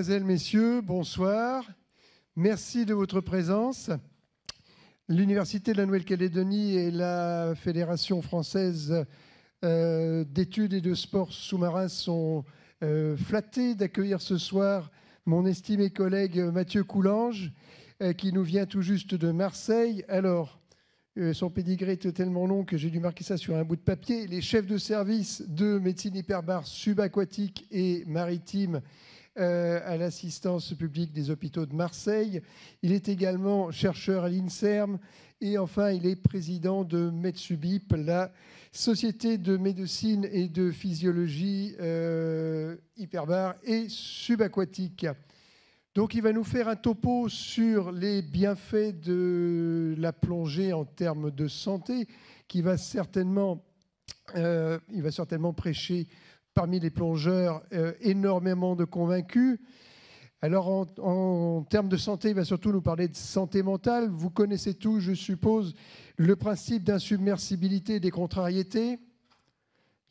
Mesdemoiselles, Messieurs, bonsoir. Merci de votre présence. L'Université de la Nouvelle-Calédonie et la Fédération française euh, d'études et de sports sous-marins sont euh, flattés d'accueillir ce soir mon estimé collègue Mathieu Coulange, euh, qui nous vient tout juste de Marseille. Alors, son pédigré est tellement long que j'ai dû marquer ça sur un bout de papier. Les chefs de service de médecine hyperbare subaquatique et maritime à l'assistance publique des hôpitaux de Marseille. Il est également chercheur à l'INSERM et enfin, il est président de Metsubip, la Société de médecine et de physiologie euh, hyperbare et subaquatique. Donc il va nous faire un topo sur les bienfaits de la plongée en termes de santé, qui va certainement, euh, il va certainement prêcher parmi les plongeurs euh, énormément de convaincus. Alors, en, termes de santé, il va surtout nous parler de santé mentale. Vous connaissez tous, je suppose, le principe d'insubmersibilité des contrariétés,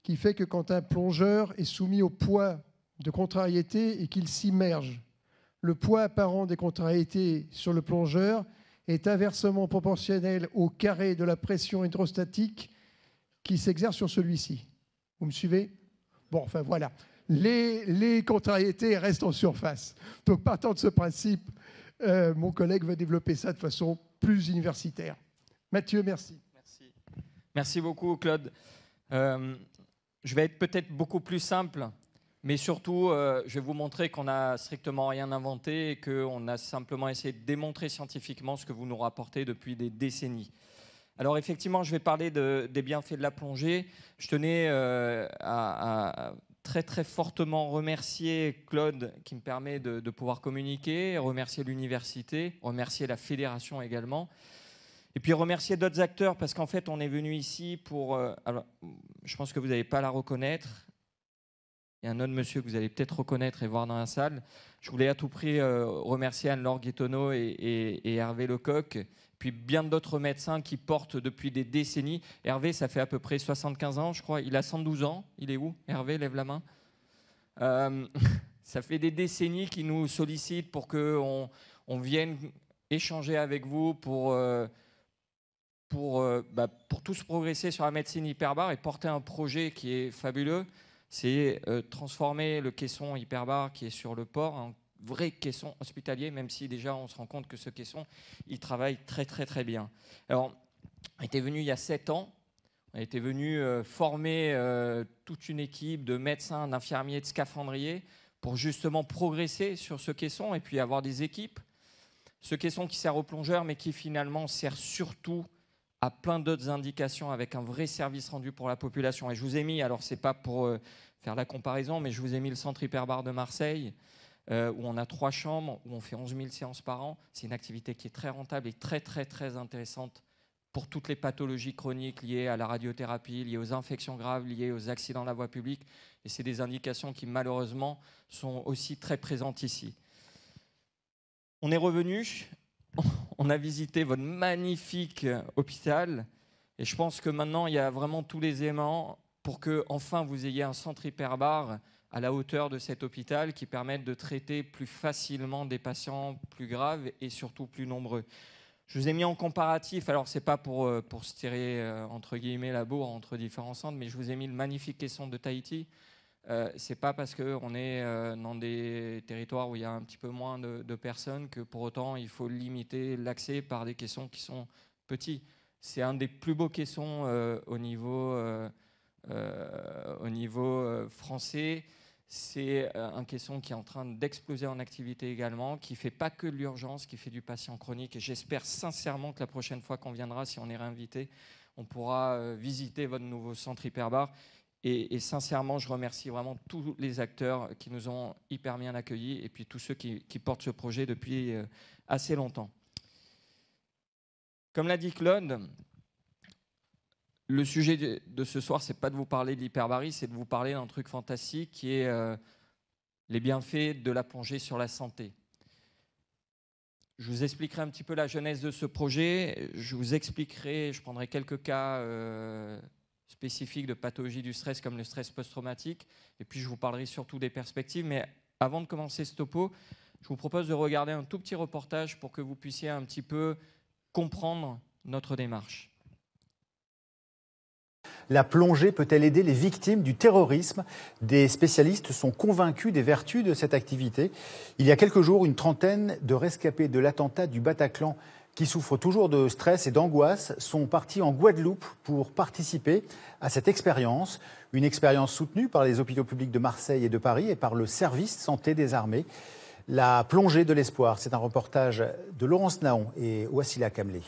qui fait que quand un plongeur est soumis au poids de contrariétés et qu'il s'immerge, le poids apparent des contrariétés sur le plongeur est inversement proportionnel au carré de la pression hydrostatique qui s'exerce sur celui-ci. Vous me suivez? Bon, enfin voilà les, contrariétés restent en surface. Donc, partant de ce principe, euh, mon collègue va développer ça de façon plus universitaire. Mathieu, merci. Merci, merci beaucoup, Claude. Euh, je vais être peut-être beaucoup plus simple, mais surtout, euh, je vais vous montrer qu'on n'a strictement rien inventé et qu'on a simplement essayé de démontrer scientifiquement ce que vous nous rapportez depuis des décennies. Alors effectivement, je vais parler des bienfaits de la plongée. Je tenais à, très très fortement remercier Claude qui me permet de, pouvoir communiquer, remercier l'université, remercier la fédération également. Et puis remercier d'autres acteurs parce qu'en fait on est venu ici pour... Euh, alors, je pense que vous n'allez pas la reconnaître. Il y a un autre monsieur que vous allez peut-être reconnaître et voir dans la salle. Je voulais à tout prix euh, remercier Anne-Laure Guétonneau et, et, Hervé Lecoq puis bien d'autres médecins qui portent depuis des décennies. Hervé, ça fait à peu près 75 ans, je crois. Il a 112 ans. Il est où? Hervé, lève la main. Euh, ça fait des décennies qu'il nous sollicite pour qu'on on vienne échanger avec vous pour, euh, pour, euh, bah, pour tous progresser sur la médecine hyperbare et porter un projet qui est fabuleux. C'est transformer le caisson hyperbare qui est sur le port vrai caisson hospitalier, même si déjà on se rend compte que ce caisson, il travaille très très très bien. Alors, on était venu il y a sept ans, on était venu euh, former euh, toute une équipe de médecins, d'infirmiers, de scaphandriers pour justement progresser sur ce caisson et puis avoir des équipes. Ce caisson qui sert aux plongeurs, mais qui finalement sert surtout à plein d'autres indications avec un vrai service rendu pour la population. Et je vous ai mis, alors c'est pas pour euh, faire la comparaison, mais je vous ai mis le centre hyperbar de Marseille, euh, où on a trois chambres, où on fait 11 000 séances par an. C'est une activité qui est très rentable et très, très, très intéressante pour toutes les pathologies chroniques liées à la radiothérapie, liées aux infections graves, liées aux accidents de la voie publique. Et c'est des indications qui, malheureusement, sont aussi très présentes ici. On est revenu, on a visité votre magnifique hôpital. Et je pense que maintenant, il y a vraiment tous les aimants pour que, enfin, vous ayez un centre hyperbare à la hauteur de cet hôpital qui permettent de traiter plus facilement des patients plus graves et surtout plus nombreux. Je vous ai mis en comparatif, alors c'est pas pour, euh, pour se tirer euh, entre guillemets la bourre entre différents centres, mais je vous ai mis le magnifique caisson de Tahiti. Euh, c'est pas parce qu'on est euh, dans des territoires où il y a un petit peu moins de, personnes que pour autant il faut limiter l'accès par des caissons qui sont petits. C'est un des plus beaux caissons au niveau, au niveau français. C'est euh, un caisson qui est en train d'exploser en activité également, qui fait pas que de l'urgence, qui fait du patient chronique. Et j'espère sincèrement que la prochaine fois qu'on viendra, si on est réinvité, on pourra euh, visiter votre nouveau centre hyperbar. Et, sincèrement, je remercie vraiment tous les acteurs qui nous ont hyper bien accueillis et puis tous ceux qui, portent ce projet depuis euh, assez longtemps. Comme l'a dit Claude, le sujet de ce soir, c'est pas de vous parler de l'hyperbarie, c'est de vous parler d'un truc fantastique qui est euh, les bienfaits de la plongée sur la santé. Je vous expliquerai un petit peu la genèse de ce projet. Je vous expliquerai, je prendrai quelques cas euh, spécifiques de pathologie du stress comme le stress post-traumatique. Et puis je vous parlerai surtout des perspectives. Mais Avant de commencer ce topo, je vous propose de regarder un tout petit reportage pour que vous puissiez un petit peu comprendre notre démarche. La plongée peut-elle aider les victimes du terrorisme? Des spécialistes sont convaincus des vertus de cette activité. Il y a quelques jours, une trentaine de rescapés de l'attentat du Bataclan qui souffrent toujours de stress et d'angoisse sont partis en Guadeloupe pour participer à cette expérience. Une expérience soutenue par les hôpitaux publics de Marseille et de Paris et par le service santé des armées. La plongée de l'espoir, c'est un reportage de Laurence Naon et Wassila Kamlé.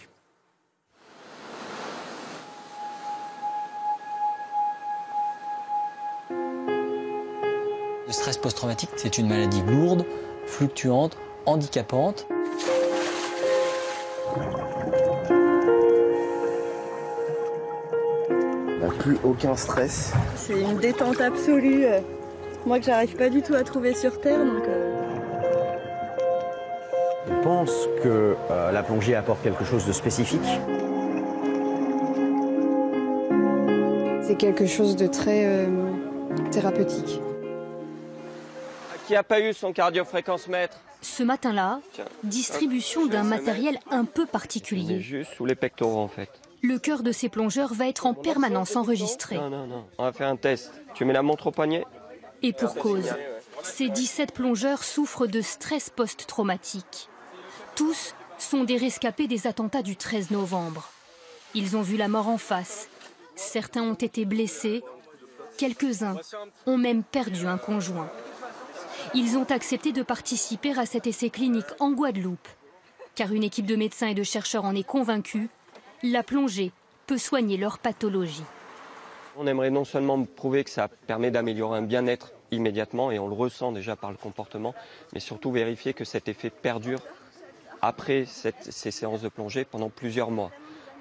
Le stress post-traumatique, c'est une maladie lourde, fluctuante, handicapante. Il n'y a plus aucun stress. C'est une détente absolue. Moi que j'arrive pas du tout à trouver sur Terre. Donc euh. Je pense que euh, la plongée apporte quelque chose de spécifique? C'est quelque chose de très euh, thérapeutique. Qui n'a pas eu son cardiofréquence-mètre Ce matin-là, distribution d'un matériel un peu particulier. juste sous les pectoraux en fait. Le cœur de ces plongeurs va être en permanence enregistré. Non, non, non. On va faire un test. Tu mets la montre au poignet Et pour cause, ces 17 plongeurs souffrent de stress post-traumatique. Tous sont des rescapés des attentats du 13 novembre. Ils ont vu la mort en face. Certains ont été blessés. Quelques-uns ont même perdu un conjoint. Ils ont accepté de participer à cet essai clinique en Guadeloupe. Car une équipe de médecins et de chercheurs en est convaincue, la plongée peut soigner leur pathologie. On aimerait non seulement prouver que ça permet d'améliorer un bien-être immédiatement, et on le ressent déjà par le comportement, mais surtout vérifier que cet effet perdure après ces séances de plongée pendant plusieurs mois.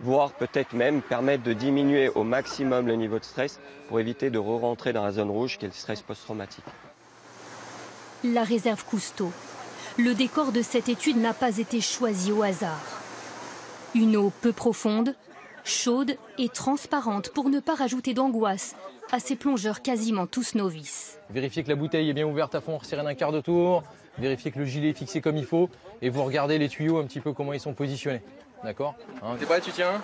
Voire peut-être même permettre de diminuer au maximum le niveau de stress pour éviter de re-rentrer dans la zone rouge qui est le stress post-traumatique. La réserve Cousteau. Le décor de cette étude n'a pas été choisi au hasard. Une eau peu profonde, chaude et transparente pour ne pas rajouter d'angoisse à ces plongeurs quasiment tous novices. Vérifiez que la bouteille est bien ouverte à fond, resserrée d'un quart de tour. Vérifiez que le gilet est fixé comme il faut. Et vous regardez les tuyaux un petit peu comment ils sont positionnés. D'accord hein T'es prêt, tu tiens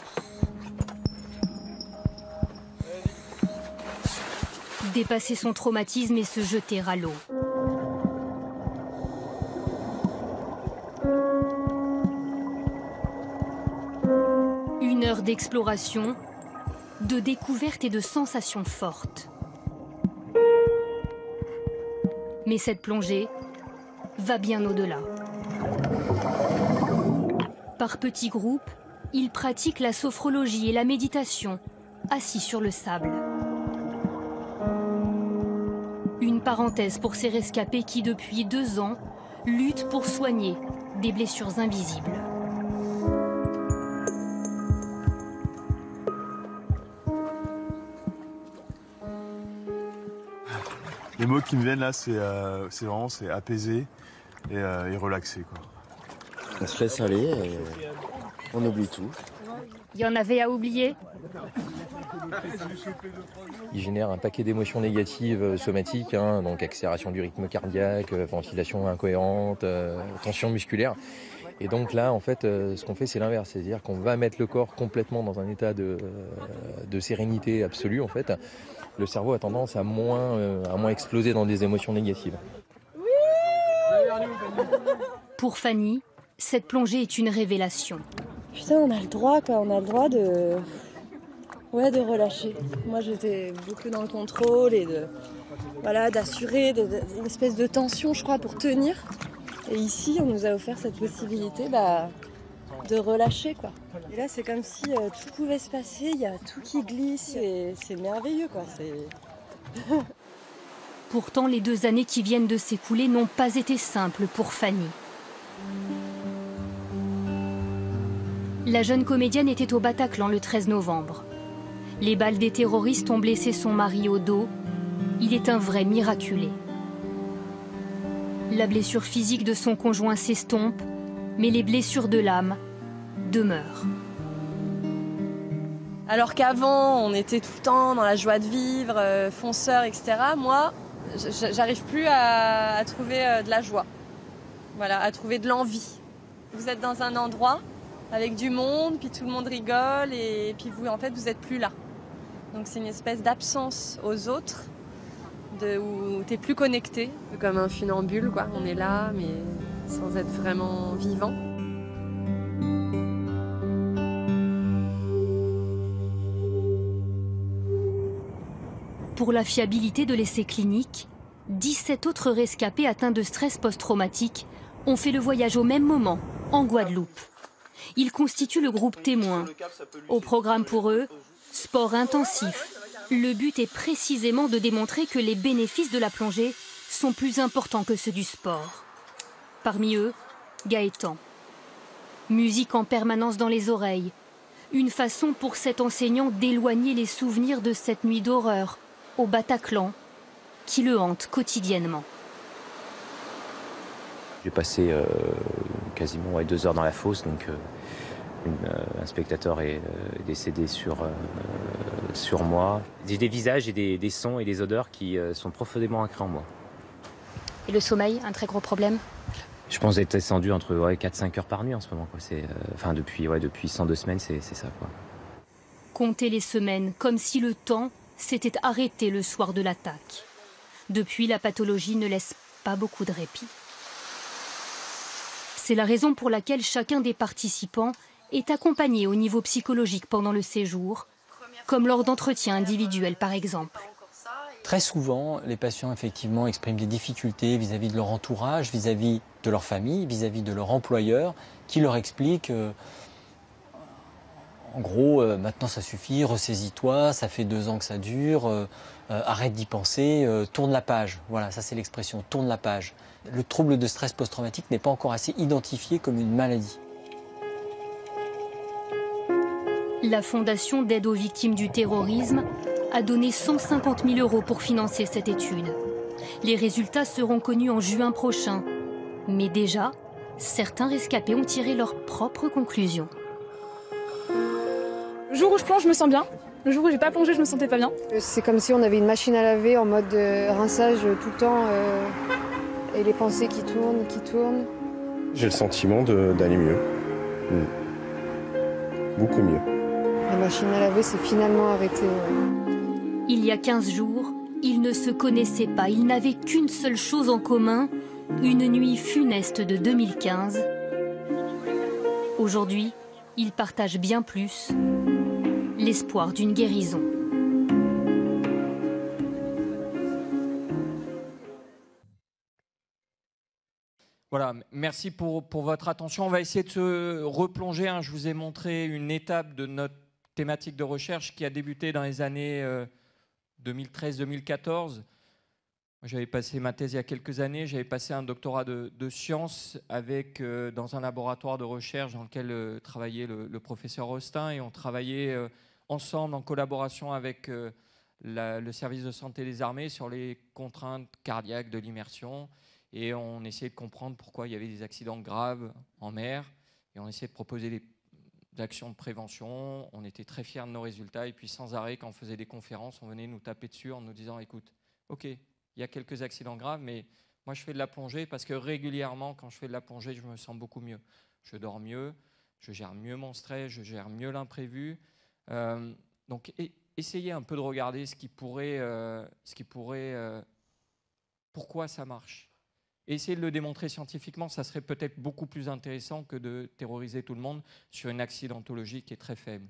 Dépasser son traumatisme et se jeter à l'eau. D'exploration, de découverte et de sensations fortes. Mais cette plongée va bien au-delà. Par petits groupes, ils pratiquent la sophrologie et la méditation, assis sur le sable. Une parenthèse pour ces rescapés qui, depuis deux ans, luttent pour soigner des blessures invisibles. Mots qui me viennent là, c'est euh, vraiment c'est apaisé et, euh, et relaxé. Quoi. On se laisse aller et on oublie tout. Il y en avait à oublier Il génère un paquet d'émotions négatives euh, somatiques, hein, donc accélération du rythme cardiaque, ventilation incohérente, euh, tension musculaire. Et donc là, en fait, euh, ce qu'on fait, c'est l'inverse, c'est-à-dire qu'on va mettre le corps complètement dans un état de, euh, de sérénité absolue. En fait, le cerveau a tendance à moins, euh, à moins exploser dans des émotions négatives. Pour Fanny, cette plongée est une révélation. Putain, on a le droit, quoi. On a le droit de. Ouais, de relâcher. Moi, j'étais beaucoup dans le contrôle et de. Voilà, d'assurer de- de- une espèce de tension, je crois, pour tenir. Et ici, on nous a offert cette possibilité bah, de relâcher, quoi. Et là, c'est comme si euh, tout pouvait se passer, il y a tout qui glisse c'est merveilleux, quoi. Pourtant, les deux années qui viennent de s'écouler n'ont pas été simples pour Fanny. La jeune comédienne était au Bataclan le 13 novembre. Les balles des terroristes ont blessé son mari au dos. Il est un vrai miraculé. La blessure physique de son conjoint s'estompe, mais les blessures de l'âme demeurent. Alors qu'avant, on était tout le temps dans la joie de vivre, euh, fonceur, etc. Moi, j'arrive plus à, trouver euh, de la joie, voilà, à trouver de l'envie. Vous êtes dans un endroit avec du monde, puis tout le monde rigole, et puis vous, en fait, vous êtes plus là. Donc c'est une espèce d'absence aux autres, où tu es plus connecté, comme un funambule, quoi. On est là, mais sans être vraiment vivant. Pour la fiabilité de l'essai clinique, 17 autres rescapés atteints de stress post-traumatique ont fait le voyage au même moment, en Guadeloupe. Ils constituent le groupe témoin. Au programme pour eux, sport intensif. Le but est précisément de démontrer que les bénéfices de la plongée sont plus importants que ceux du sport. Parmi eux, Gaëtan. Musique en permanence dans les oreilles. Une façon pour cet enseignant d'éloigner les souvenirs de cette nuit d'horreur au Bataclan qui le hante quotidiennement. J'ai passé euh, quasiment deux heures dans la fosse, donc euh, euh, un spectateur est décédé sur, sur moi. J'ai des visages et des, sons et des odeurs qui sont profondément ancrés en moi. Et le sommeil, un très gros problème? Je pense être descendu entre 4-5 heures par nuit en ce moment. Quoi. enfin, depuis, ouais, depuis 102 semaines, c'est ça. Quoi. Compter les semaines comme si le temps s'était arrêté le soir de l'attaque. Depuis, la pathologie ne laisse pas beaucoup de répit. C'est la raison pour laquelle chacun des participants est accompagné au niveau psychologique pendant le séjour, comme lors d'entretiens individuels par exemple. Très souvent, les patients effectivement expriment des difficultés vis-à-vis de leur entourage, vis-à-vis de leur famille, vis-à-vis de leur employeur, qui leur explique euh, en gros, euh, maintenant ça suffit, ressaisis-toi, ça fait deux ans que ça dure, euh, arrête d'y penser, tourne la page. Voilà, ça c'est l'expression, tourne la page. Le trouble de stress post-traumatique n'est pas encore assez identifié comme une maladie. La Fondation d'aide aux victimes du terrorisme a donné 150 000 euros pour financer cette étude. Les résultats seront connus en juin prochain. Mais déjà, certains rescapés ont tiré leurs propres conclusions. Le jour où je plonge, je me sens bien. Le jour où j'ai pas plongé, je me sentais pas bien. C'est comme si on avait une machine à laver en mode euh, rinçage tout le temps euh, et les pensées qui tournent, qui tournent. J'ai le sentiment d'aller mieux. Hmm. Beaucoup mieux. La machine à laver s'est finalement arrêtée. Il y a 15 jours, ils ne se connaissaient pas. Ils n'avaient qu'une seule chose en commun, une nuit funeste de 2015. Aujourd'hui, ils partagent bien plus l'espoir d'une guérison. Voilà, merci pour, votre attention. On va essayer de se replonger. Hein. Je vous ai montré une étape de notre thématique de recherche qui a débuté dans les années 2013-2014. Euh, j'avais passé ma thèse il y a quelques années, j'avais passé un doctorat de, sciences avec, euh, dans un laboratoire de recherche dans lequel euh, travaillait le, professeur Austin et on travaillait ensemble en collaboration avec euh, le service de santé des armées sur les contraintes cardiaques de l'immersion. Et on essayait de comprendre pourquoi il y avait des accidents graves en mer. Et on essayait de proposer des, actions de prévention. On était très fiers de nos résultats. Et puis sans arrêt, quand on faisait des conférences, on venait nous taper dessus en nous disant, écoute, OK, il y a quelques accidents graves, mais moi je fais de la plongée parce que régulièrement, quand je fais de la plongée, je me sens beaucoup mieux. Je dors mieux, je gère mieux mon stress, je gère mieux l'imprévu. Euh, donc, essayez un peu de regarder ce qui pourrait, euh, ce qui pourrait, euh, pourquoi ça marche. Essayez de le démontrer scientifiquement, ça serait peut-être beaucoup plus intéressant que de terroriser tout le monde sur une accidentologie qui est très faible.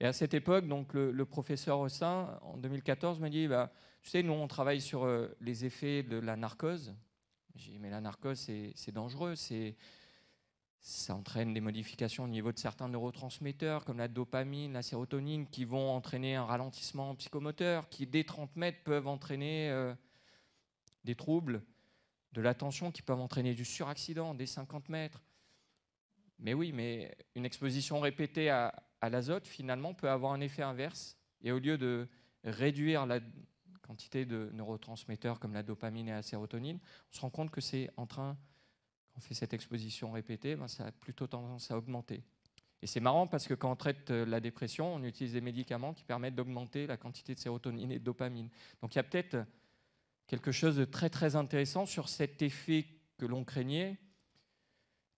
Et à cette époque, donc le, professeur Ossin, en 2014, me dit, bah, tu sais, nous on travaille sur les effets de la narcose. J'ai dit, mais la narcose c'est dangereux, ça entraîne des modifications au niveau de certains neurotransmetteurs comme la dopamine, la sérotonine, qui vont entraîner un ralentissement psychomoteur, qui dès 30 mètres peuvent entraîner euh, des troubles de l'attention, qui peuvent entraîner du suraccident dès 50 mètres. Mais oui, mais une exposition répétée à, à l'azote, finalement, peut avoir un effet inverse. Et au lieu de réduire la quantité de neurotransmetteurs comme la dopamine et la sérotonine, on se rend compte que c'est en train on fait cette exposition répétée, ben, ça a plutôt tendance à augmenter. Et c'est marrant parce que quand on traite euh, la dépression, on utilise des médicaments qui permettent d'augmenter la quantité de sérotonine et de dopamine. Donc il y a peut-être quelque chose de très très intéressant sur cet effet que l'on craignait,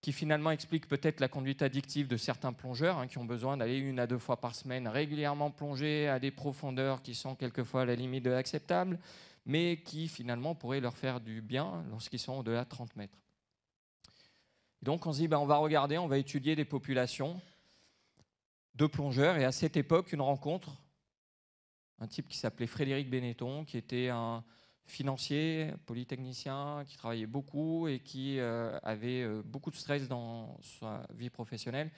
qui finalement explique peut-être la conduite addictive de certains plongeurs hein, qui ont besoin d'aller une à deux fois par semaine régulièrement plonger à des profondeurs qui sont quelquefois à la limite de l'acceptable, mais qui finalement pourraient leur faire du bien lorsqu'ils sont au-delà de 30 mètres. Donc on se dit, ben, on va regarder, on va étudier des populations de plongeurs, et à cette époque, une rencontre, un type qui s'appelait Frédéric Benetton, qui était un financier, polytechnicien, qui travaillait beaucoup et qui euh, avait euh, beaucoup de stress dans sa vie professionnelle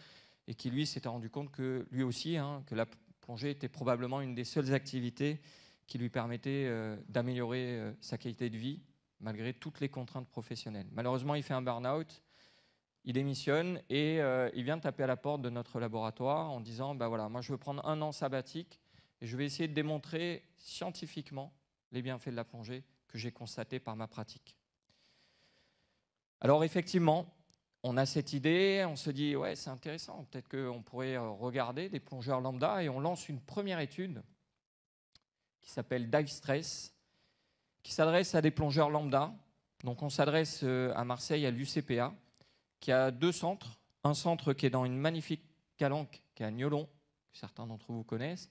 et qui lui s'était rendu compte que lui aussi, hein, que la plongée était probablement une des seules activités qui lui permettait euh, d'améliorer sa qualité de vie malgré toutes les contraintes professionnelles. Malheureusement, il fait un burn-out, il démissionne et il vient taper à la porte de notre laboratoire en disant, bah voilà, moi je veux prendre un an sabbatique et je vais essayer de démontrer scientifiquement les bienfaits de la plongée que j'ai constatés par ma pratique. Alors effectivement, on a cette idée, on se dit, ouais, c'est intéressant, peut-être qu'on pourrait euh, regarder des plongeurs lambda, et on lance une première étude qui s'appelle Dive Stress, qui s'adresse à des plongeurs lambda. Donc on s'adresse euh, à Marseille, à l'UCPA, qui a deux centres. Un centre qui est dans une magnifique calanque, qui est à Niolon, que certains d'entre vous connaissent,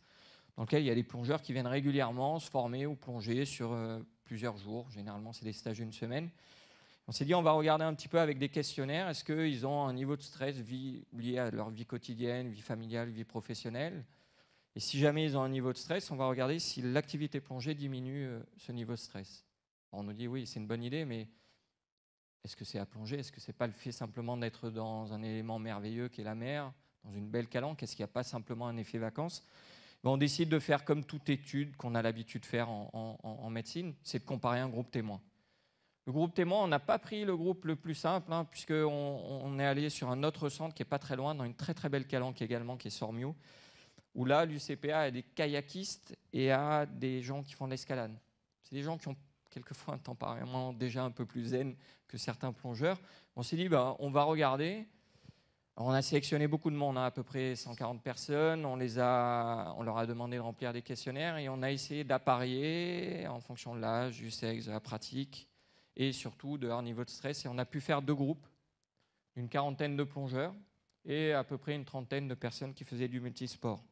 dans lequel il y a des plongeurs qui viennent régulièrement se former ou plonger sur euh, plusieurs jours. Généralement, c'est des stages d'une semaine. On s'est dit, on va regarder un petit peu avec des questionnaires. Est-ce qu'ils ont un niveau de stress lié à leur vie quotidienne, vie familiale, vie professionnelle? Et si jamais ils ont un niveau de stress, on va regarder si l'activité plongée diminue euh, ce niveau de stress. on nous dit, oui, c'est une bonne idée, mais est-ce que c'est à plonger? Est-ce que c'est pas le fait simplement d'être dans un élément merveilleux qui est la mer, dans une belle calanque Est-ce qu'il n'y a pas simplement un effet vacances? On décide de faire comme toute étude qu'on a l'habitude de faire en, médecine, c'est de comparer un groupe témoin. Le groupe témoin, on n'a pas pris le groupe le plus simple, hein, puisqu'on on est allé sur un autre centre qui n'est pas très loin, dans une très très belle calanque également, qui est Sormio, où là, l'UCPA a des kayakistes et a des gens qui font de l'escalade. C'est des gens qui ont quelquefois un tempérament déjà un peu plus zen que certains plongeurs. On s'est dit, bah, on va regarder on a sélectionné beaucoup de monde, hein, à peu près 140 personnes. On, leur a demandé de remplir des questionnaires et on a essayé d'apparier en fonction de l'âge, du sexe, de la pratique et surtout de leur niveau de stress. Et on a pu faire deux groupes, une quarantaine de plongeurs et à peu près une trentaine de personnes qui faisaient du multisport.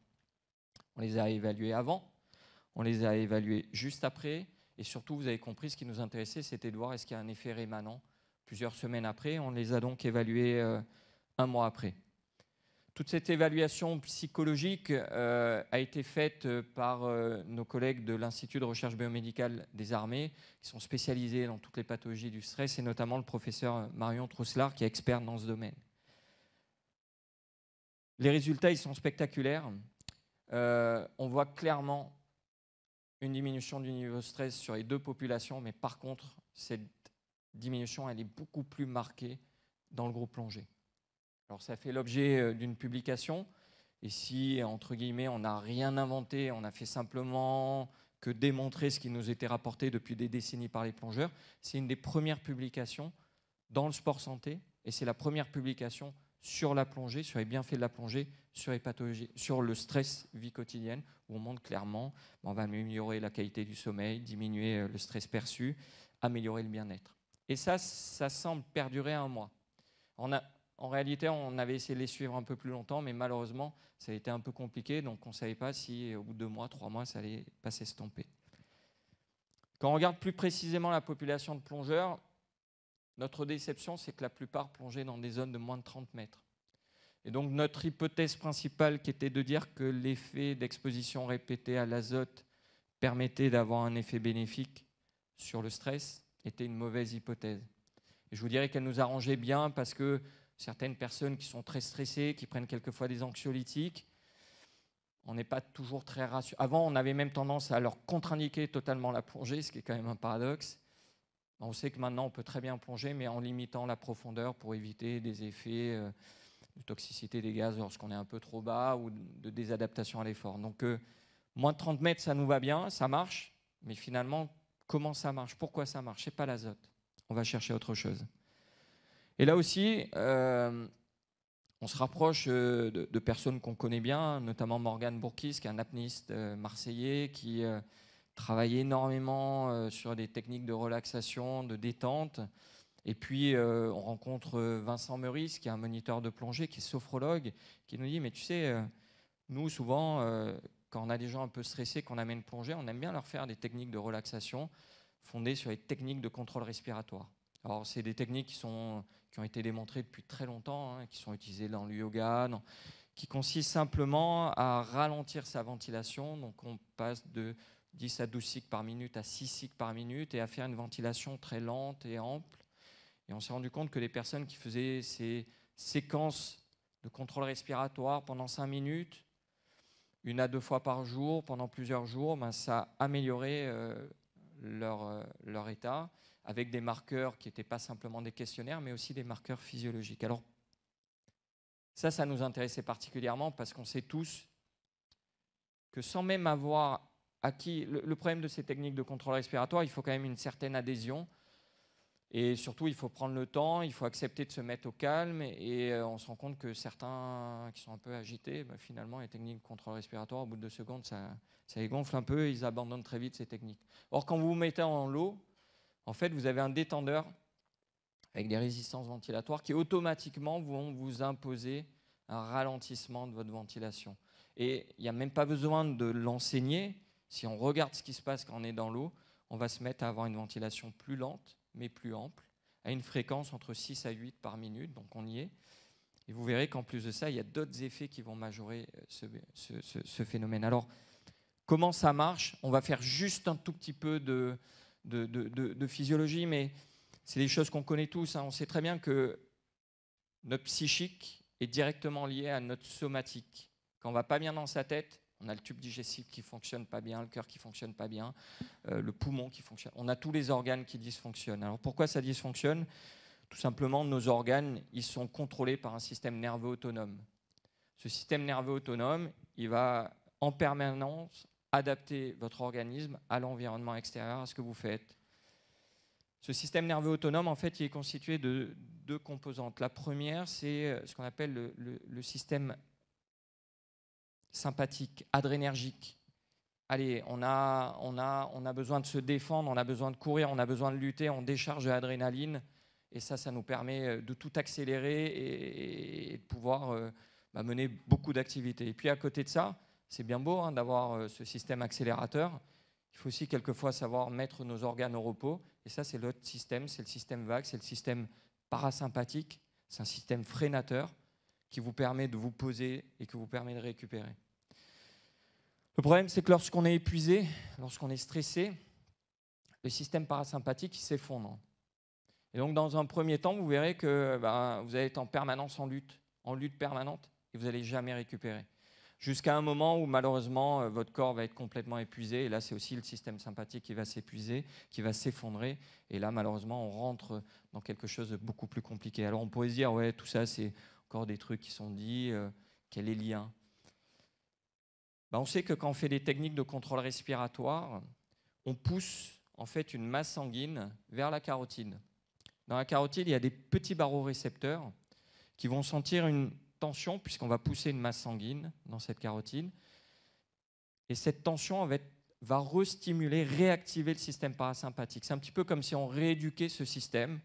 On les a évalués avant, on les a évalués juste après et surtout, vous avez compris, ce qui nous intéressait, c'était de voir est-ce qu'il y a un effet rémanent plusieurs semaines après. On les a donc évalués. Un mois après. Toute cette évaluation psychologique euh, a été faite euh, par euh, nos collègues de l'Institut de recherche biomédicale des armées, qui sont spécialisés dans toutes les pathologies du stress, et notamment le professeur Marion Trousselard, qui est expert dans ce domaine. Les résultats, ils sont spectaculaires. on voit clairement une diminution du niveau de stress sur les deux populations, mais par contre, cette diminution, elle est beaucoup plus marquée dans le groupe plongé. Alors ça fait l'objet euh, d'une publication. Et si, entre guillemets, on n'a rien inventé, on a fait simplement que démontrer ce qui nous était rapporté depuis des décennies par les plongeurs, c'est une des premières publications dans le sport santé. Et c'est la première publication sur la plongée, sur les bienfaits de la plongée, sur les pathologies, sur le stress vie quotidienne, où on montre clairement on va améliorer la qualité du sommeil, diminuer euh, le stress perçu, améliorer le bien-être. Et ça, ça semble perdurer un mois. On a, en réalité, on avait essayé de les suivre un peu plus longtemps, mais malheureusement, ça a été un peu compliqué, donc on ne savait pas si au bout de deux mois, trois mois, ça allait pas s'estomper. Quand on regarde plus précisément la population de plongeurs, notre déception, c'est que la plupart plongeaient dans des zones de moins de 30 mètres. Et donc notre hypothèse principale, qui était de dire que l'effet d'exposition répétée à l'azote permettait d'avoir un effet bénéfique sur le stress, était une mauvaise hypothèse. Et je vous dirais qu'elle nous arrangeait bien parce que certaines personnes qui sont très stressées, qui prennent quelquefois des anxiolytiques. On n'est pas toujours très rassuré. Avant, on avait même tendance à leur contre-indiquer totalement la plongée, ce qui est quand même un paradoxe. On sait que maintenant, on peut très bien plonger, mais en limitant la profondeur pour éviter des effets euh, de toxicité des gaz lorsqu'on est un peu trop bas ou de désadaptation à l'effort. Donc, euh, moins de 30 mètres, ça nous va bien, ça marche, mais finalement, comment ça marche? Pourquoi ça marche? C'est pas l'azote. On va chercher autre chose. Et là aussi, euh, on se rapproche euh, de, personnes qu'on connaît bien, notamment Morgane Bourkis, qui est un apnéiste euh, marseillais, qui, travaille énormément sur des techniques de relaxation, de détente. Et puis, on rencontre Vincent Meurice, qui est un moniteur de plongée, qui est sophrologue, qui nous dit, mais tu sais, nous, souvent, quand on a des gens un peu stressés, qu'on amène plonger, on aime bien leur faire des techniques de relaxation fondées sur les techniques de contrôle respiratoire. Alors, c'est des techniques qui, sont, qui ont été démontrées depuis très longtemps, hein, qui sont utilisées dans le yoga, qui consistent simplement à ralentir sa ventilation. Donc, on passe de 10 à 12 cycles par minute à 6 cycles par minute et à faire une ventilation très lente et ample. Et on s'est rendu compte que les personnes qui faisaient ces séquences de contrôle respiratoire pendant 5 minutes, une à deux fois par jour, pendant plusieurs jours, ben, ça améliorait euh, leur, euh, leur état avec des marqueurs qui n'étaient pas simplement des questionnaires, mais aussi des marqueurs physiologiques. Alors, ça, ça nous intéressait particulièrement parce qu'on sait tous que sans même avoir acquis... Le, le, problème de ces techniques de contrôle respiratoire, il faut quand même une certaine adhésion. Et surtout, il faut prendre le temps, il faut accepter de se mettre au calme. Et, euh, on se rend compte que certains qui sont un peu agités, ben, finalement, les techniques de contrôle respiratoire, au bout de deux secondes, ça, ça les gonfle un peu et ils abandonnent très vite ces techniques. Or, quand vous vous mettez en l'eau, en fait, vous avez un détendeur avec des résistances ventilatoires qui automatiquement vont vous imposer un ralentissement de votre ventilation. Et il n'y a même pas besoin de l'enseigner. Si on regarde ce qui se passe quand on est dans l'eau, on va se mettre à avoir une ventilation plus lente, mais plus ample, à une fréquence entre 6 à 8 par minute, donc on y est. Et vous verrez qu'en plus de ça, il y a d'autres effets qui vont majorer ce, ce, phénomène. Alors, comment ça marche? On va faire juste un tout petit peu de, de, physiologie, mais c'est des choses qu'on connaît tous. Hein. On sait très bien que notre psychique est directement lié à notre somatique. Quand on va pas bien dans sa tête, on a le tube digestif qui fonctionne pas bien, le cœur qui fonctionne pas bien, euh, le poumon qui fonctionne. On a tous les organes qui dysfonctionnent. Alors pourquoi ça dysfonctionne? Tout simplement, nos organes, ils sont contrôlés par un système nerveux autonome. Ce système nerveux autonome, il va en permanence adapter votre organisme à l'environnement extérieur, à ce que vous faites. Ce système nerveux autonome, en fait, il est constitué de deux composantes. La première, c'est euh, ce qu'on appelle le, système sympathique, adrénergique. Allez, on a, on, a, on a besoin de se défendre, on a besoin de courir, on a besoin de lutter, on décharge l'adrénaline. Et ça, ça nous permet euh, de tout accélérer et, de pouvoir euh, bah, mener beaucoup d'activités. Et puis à côté de ça, c'est bien beau hein, d'avoir euh, ce système accélérateur. Il faut aussi quelquefois savoir mettre nos organes au repos. Et ça, c'est l'autre système, c'est le système vague, c'est le système parasympathique. C'est un système freinateur qui vous permet de vous poser et qui vous permet de récupérer. Le problème, c'est que lorsqu'on est épuisé, lorsqu'on est stressé, le système parasympathique s'effondre. Et donc, dans un premier temps, vous verrez que ben, vous allez être en permanence en lutte, en lutte permanente, et vous n'allez jamais récupérer jusqu'à un moment où malheureusement euh, votre corps va être complètement épuisé. Et là, c'est aussi le système sympathique qui va s'épuiser, qui va s'effondrer. Et là, malheureusement, on rentre dans quelque chose de beaucoup plus compliqué. Alors on pourrait se dire, ouais, tout ça, c'est encore des trucs qui sont dits, euh, quel est le lien? Ben, On sait que quand on fait des techniques de contrôle respiratoire, on pousse en fait une masse sanguine vers la carotide. Dans la carotide, il y a des petits barorécepteurs qui vont sentir une puisqu'on va pousser une masse sanguine dans cette carotide. Et cette tension va, va restimuler, réactiver le système parasympathique. C'est un petit peu comme si on rééduquait ce système,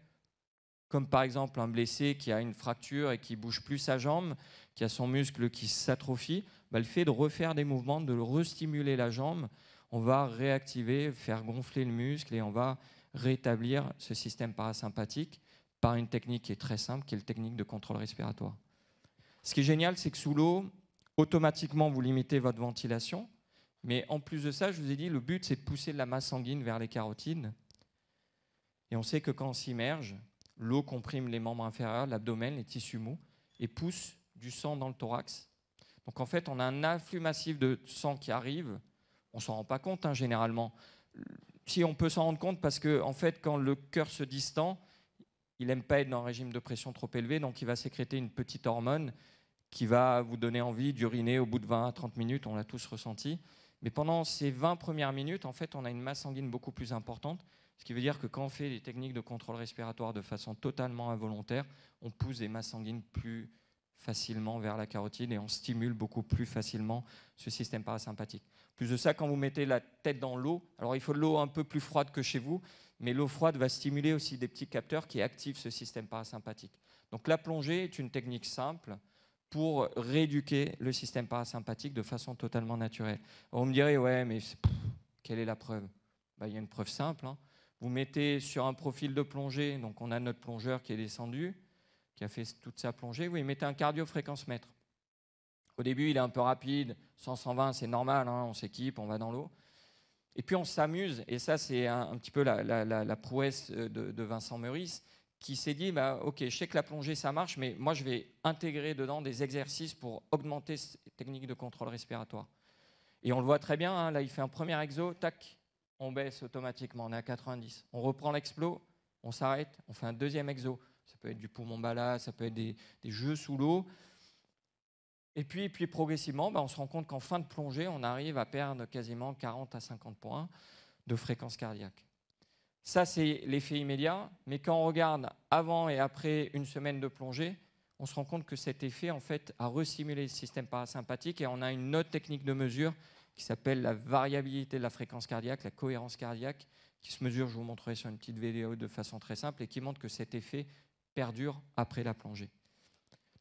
comme par exemple un blessé qui a une fracture et qui bouge plus sa jambe, qui a son muscle qui s'atrophie. Bah, le fait de refaire des mouvements, de restimuler la jambe, on va réactiver, faire gonfler le muscle et on va rétablir ce système parasympathique par une technique qui est très simple, qui est la technique de contrôle respiratoire. Ce qui est génial, c'est que sous l'eau, automatiquement, vous limitez votre ventilation. Mais en plus de ça, je vous ai dit, le but, c'est de pousser de la masse sanguine vers les carotides. Et on sait que quand on s'immerge, l'eau comprime les membres inférieurs, l'abdomen, les tissus mous, et pousse du sang dans le thorax. Donc en fait, on a un afflux massif de sang qui arrive. On s'en rend pas compte hein, généralement. Si on peut s'en rendre compte, parce que en fait, quand le cœur se distend, il n'aime pas être dans un régime de pression trop élevé, donc il va sécréter une petite hormone qui va vous donner envie d'uriner au bout de 20 à 30 minutes, on l'a tous ressenti. Mais pendant ces 20 premières minutes, en fait, on a une masse sanguine beaucoup plus importante, ce qui veut dire que quand on fait des techniques de contrôle respiratoire de façon totalement involontaire, on pousse des masses sanguines plus facilement vers la carotide et on stimule beaucoup plus facilement ce système parasympathique. Plus de ça, quand vous mettez la tête dans l'eau, alors il faut de l'eau un peu plus froide que chez vous, mais l'eau froide va stimuler aussi des petits capteurs qui activent ce système parasympathique. Donc la plongée est une technique simple pour rééduquer le système parasympathique de façon totalement naturelle. On me dirait, ouais, mais quelle est la preuve? Bah, Il y a une preuve simple. Hein. Vous mettez sur un profil de plongée, donc on a notre plongeur qui est descendu, qui a fait toute sa plongée, vous mettez un cardio-fréquence-mètre. Au début, il est un peu rapide, 100-120, c'est normal, hein, on s'équipe, on va dans l'eau. Et puis on s'amuse, et ça c'est un, petit peu la, prouesse de, de, Vincent Meurice, qui s'est dit, bah, ok, je sais que la plongée ça marche, mais moi je vais intégrer dedans des exercices pour augmenter ces techniques de contrôle respiratoire. Et on le voit très bien, hein, là il fait un premier exo, tac, on baisse automatiquement, on est à 90. On reprend l'explo, on s'arrête, on fait un deuxième exo. Ça peut être du poumon bala, ça peut être des, jeux sous l'eau. Et puis, puis progressivement, bah, on se rend compte qu'en fin de plongée, on arrive à perdre quasiment 40 à 50 points de fréquence cardiaque. Ça, c'est l'effet immédiat. Mais quand on regarde avant et après une semaine de plongée, on se rend compte que cet effet, en fait, a restimulé le système parasympathique et on a une autre technique de mesure qui s'appelle la variabilité de la fréquence cardiaque, la cohérence cardiaque, qui se mesure, je vous montrerai sur une petite vidéo de façon très simple, et qui montre que cet effet perdure après la plongée.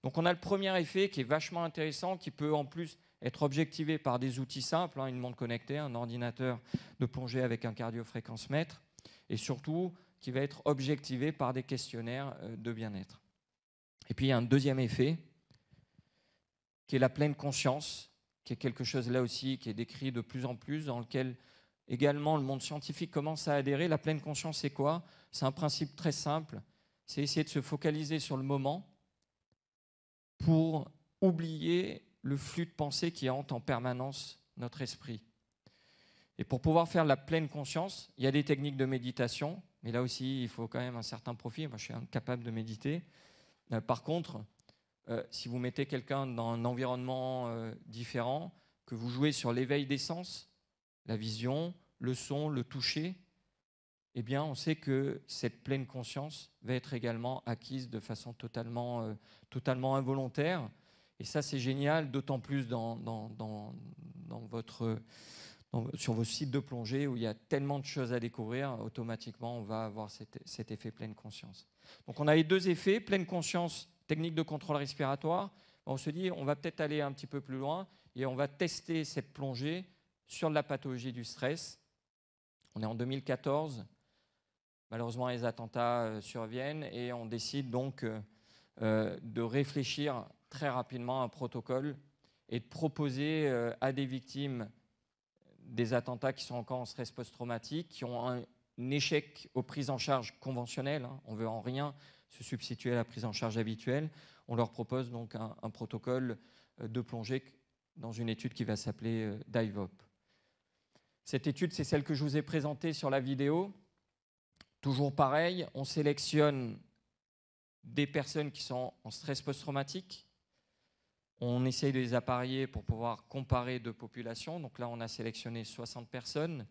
Donc on a le premier effet qui est vachement intéressant, qui peut en plus être objectivé par des outils simples, hein, une montre connectée, un ordinateur de plongée avec un cardiofréquence mètre, et surtout qui va être objectivé par des questionnaires euh, de bien-être. Et puis il y a un deuxième effet, qui est la pleine conscience, qui est quelque chose là aussi qui est décrit de plus en plus, dans lequel également le monde scientifique commence à adhérer. La pleine conscience, c'est quoi? C'est un principe très simple, c'est essayer de se focaliser sur le moment pour oublier le flux de pensée qui hante en permanence notre esprit. Et pour pouvoir faire la pleine conscience, il y a des techniques de méditation, mais là aussi, il faut quand même un certain profil. Moi, je suis incapable de méditer. Euh, par contre, euh, si vous mettez quelqu'un dans un environnement euh, différent, que vous jouez sur l'éveil des sens, la vision, le son, le toucher, eh bien, on sait que cette pleine conscience va être également acquise de façon totalement, euh, totalement involontaire. Et ça, c'est génial, d'autant plus dans, votre, sur vos sites de plongée où il y a tellement de choses à découvrir, automatiquement, on va avoir cet, cet effet pleine conscience. Donc, on a les deux effets, pleine conscience, technique de contrôle respiratoire. On se dit, on va peut-être aller un petit peu plus loin et on va tester cette plongée sur la pathologie du stress. On est en 2014. Malheureusement, les attentats euh, surviennent et on décide donc euh, euh, de réfléchir très rapidement à un protocole et de proposer à des victimes des attentats qui sont encore en stress post-traumatique, qui ont un, échec aux prises en charge conventionnelles, hein. on veut en rien se substituer à la prise en charge habituelle, on leur propose donc un, protocole de plongée dans une étude qui va s'appeler DIVOP. Cette étude, c'est celle que je vous ai présentée sur la vidéo. Toujours pareil, on sélectionne des personnes qui sont en stress post-traumatique. On essaye de les apparier pour pouvoir comparer deux populations. Donc là, on a sélectionné 60 personnes,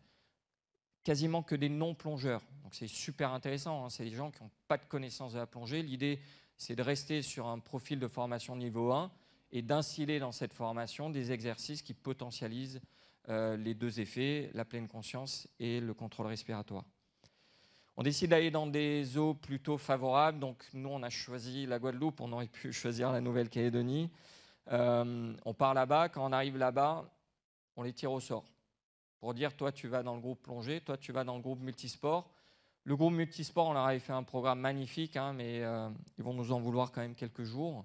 quasiment que des non-plongeurs. Donc c'est super intéressant. Hein. C'est des gens qui n'ont pas de connaissance de la plongée. L'idée, c'est de rester sur un profil de formation niveau 1 et d'instiller dans cette formation des exercices qui potentialisent euh, les deux effets, la pleine conscience et le contrôle respiratoire. On décide d'aller dans des eaux plutôt favorables. Donc, nous, on a choisi la Guadeloupe. On aurait pu choisir la Nouvelle-Calédonie. Euh, on part là-bas. Quand on arrive là-bas, on les tire au sort. Pour dire, toi, tu vas dans le groupe plongée, toi, tu vas dans le groupe multisport. Le groupe multisport, on leur avait fait un programme magnifique, hein, mais euh, ils vont nous en vouloir quand même quelques jours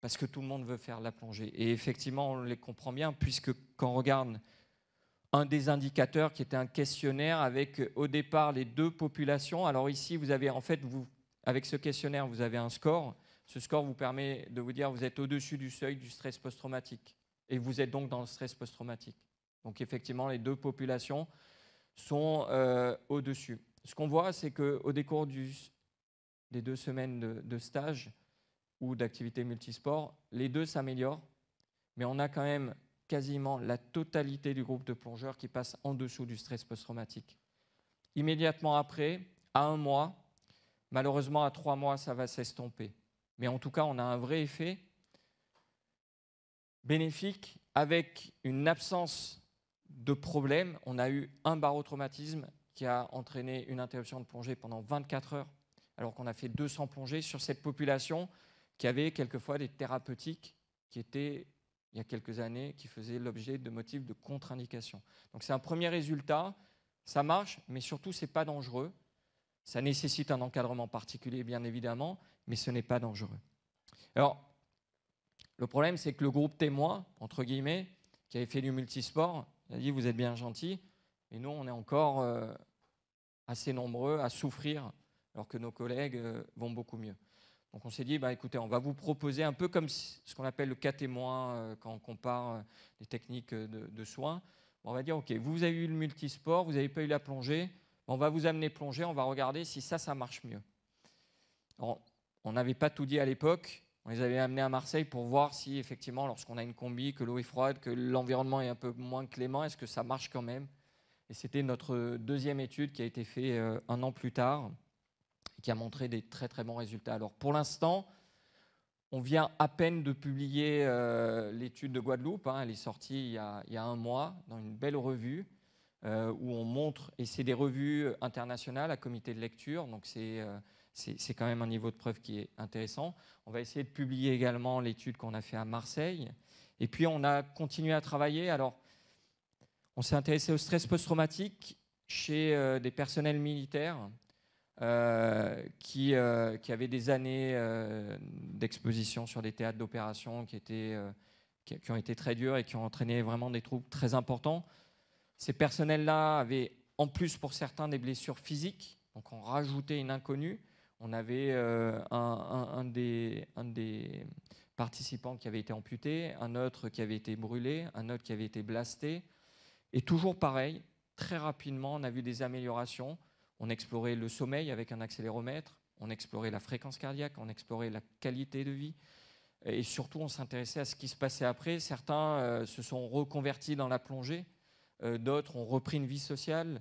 parce que tout le monde veut faire la plongée. Et effectivement, on les comprend bien, puisque quand on regarde un des indicateurs qui était un questionnaire avec au départ les deux populations. Alors ici, vous avez en fait, vous, avec ce questionnaire, vous avez un score. Ce score vous permet de vous dire vous êtes au-dessus du seuil du stress post-traumatique. Et vous êtes donc dans le stress post-traumatique. Donc effectivement, les deux populations sont euh, au-dessus. Ce qu'on voit, c'est qu'au décours du, des deux semaines de, de stage ou d'activité multisport, les deux s'améliorent, mais on a quand même quasiment la totalité du groupe de plongeurs qui passe en dessous du stress post-traumatique. Immédiatement après, à un mois, malheureusement à trois mois, ça va s'estomper. Mais en tout cas, on a un vrai effet bénéfique avec une absence de problèmes. On a eu un barotraumatisme qui a entraîné une interruption de plongée pendant 24 heures, alors qu'on a fait 200 plongées sur cette population qui avait quelquefois des thérapeutiques qui étaient, il y a quelques années, qui faisaient l'objet de motifs de contre-indication. Donc c'est un premier résultat, ça marche, mais surtout, ce n'est pas dangereux. Ça nécessite un encadrement particulier, bien évidemment, mais ce n'est pas dangereux. Alors, le problème, c'est que le groupe témoin, entre guillemets, qui avait fait du multisport, il a dit Vous êtes bien gentil, et nous, on est encore euh, assez nombreux à souffrir, alors que nos collègues euh, vont beaucoup mieux. Donc on s'est dit, bah, écoutez, on va vous proposer un peu comme ce qu'on appelle le cas témoin euh, quand on compare des techniques de, soins. on va dire, OK, vous avez eu le multisport, vous n'avez pas eu la plongée, on va vous amener plonger, on va regarder si ça, ça marche mieux. on n'avait pas tout dit à l'époque, on les avait amenés à Marseille pour voir si effectivement, lorsqu'on a une combi, que l'eau est froide, que l'environnement est un peu moins clément, est-ce que ça marche quand même? Et c'était notre deuxième étude qui a été faite euh, un an plus tard, et qui a montré des très très bons résultats. Alors pour l'instant, on vient à peine de publier euh, l'étude de Guadeloupe. Hein. elle est sortie il y, a, un mois dans une belle revue euh, où on montre, et c'est des revues internationales à comité de lecture, donc c'est c'est quand même un niveau de preuve qui est intéressant. On va essayer de publier également l'étude qu'on a fait à Marseille. Et puis on a continué à travailler. Alors, on s'est intéressé au stress post-traumatique chez euh, des personnels militaires euh, qui, euh, qui, avaient des années d'exposition sur des théâtres d'opération qui, qui, qui, ont été très durs et qui ont entraîné vraiment des troubles très importants. Ces personnels-là avaient en plus pour certains des blessures physiques, donc on rajoutait une inconnue on avait euh, un, des, participants qui avait été amputé, un autre qui avait été brûlé, un autre qui avait été blasté. Et toujours pareil, très rapidement, on a vu des améliorations. On explorait le sommeil avec un accéléromètre, on explorait la fréquence cardiaque, on explorait la qualité de vie. Et surtout, on s'intéressait à ce qui se passait après. Certains euh, se sont reconvertis dans la plongée, euh, d'autres ont repris une vie sociale.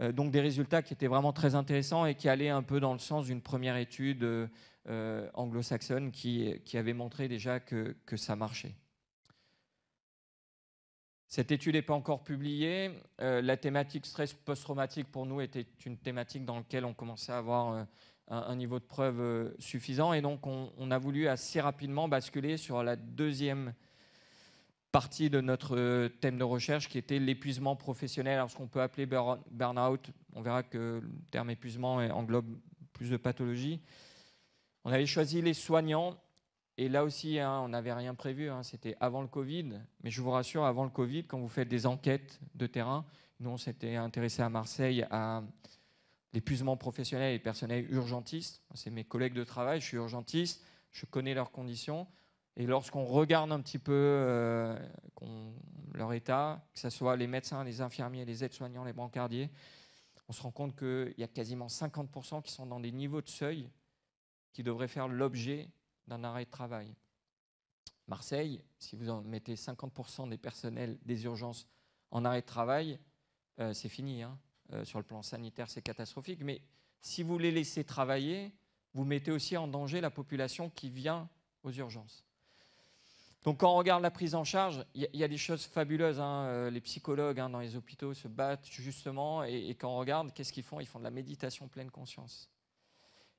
Euh, donc des résultats qui étaient vraiment très intéressants et qui allaient un peu dans le sens d'une première étude anglo-saxonne qui, avait montré déjà que, ça marchait. Cette étude n'est pas encore publiée. Euh, la thématique stress post-traumatique pour nous était une thématique dans laquelle on commençait à avoir un, niveau de preuve suffisant. Et donc on, a voulu assez rapidement basculer sur la deuxième partie de notre euh, thème de recherche qui était l'épuisement professionnel, alors ce qu'on peut appeler burn-out. On verra que le terme épuisement englobe plus de pathologies. On avait choisi les soignants, et là aussi, hein, on n'avait rien prévu, hein, c'était avant le Covid, mais je vous rassure, avant le Covid, quand vous faites des enquêtes de terrain, nous on s'était intéressé à Marseille à l'épuisement professionnel et personnel urgentiste. C'est mes collègues de travail, je suis urgentiste, je connais leurs conditions. Et lorsqu'on regarde un petit peu euh, leur état, que ce soit les médecins, les infirmiers, les aides-soignants, les brancardiers, on se rend compte qu'il y a quasiment 50% qui sont dans des niveaux de seuil qui devraient faire l'objet d'un arrêt de travail. Marseille, si vous en mettez 50% des personnels des urgences en arrêt de travail, euh, c'est fini. Hein. Euh, sur le plan sanitaire, c'est catastrophique. Mais si vous les laissez travailler, vous mettez aussi en danger la population qui vient aux urgences. Donc quand on regarde la prise en charge, il y, a des choses fabuleuses. Hein. Euh, les psychologues hein, dans les hôpitaux se battent justement, et, quand on regarde, qu'est-ce qu'ils font? Ils font de la méditation pleine conscience.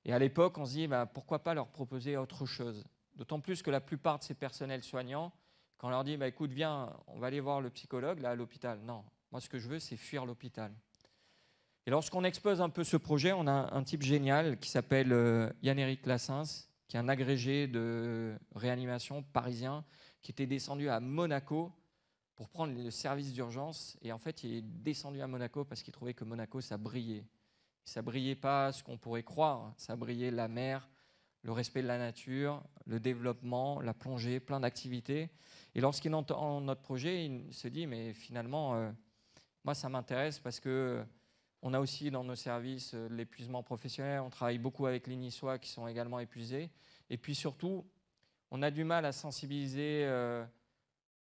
Et à l'époque, on se dit, bah, pourquoi pas leur proposer autre chose? D'autant plus que la plupart de ces personnels soignants, quand on leur dit, bah, écoute, viens, on va aller voir le psychologue là à l'hôpital. Non, moi ce que je veux, c'est fuir l'hôpital. Et lorsqu'on expose un peu ce projet, on a un type génial qui s'appelle euh, Yann-Éric Lassens, qui est un agrégé de réanimation parisien, qui était descendu à Monaco pour prendre le service d'urgence. Et en fait, il est descendu à Monaco parce qu'il trouvait que Monaco, ça brillait. Ça brillait pas ce qu'on pourrait croire. Ça brillait la mer, le respect de la nature, le développement, la plongée, plein d'activités. Et lorsqu'il entend notre projet, il se dit, mais finalement, euh, moi, ça m'intéresse parce que on a aussi dans nos services euh, l'épuisement professionnel. On travaille beaucoup avec les Niçois qui sont également épuisés. Et puis surtout, on a du mal à sensibiliser euh,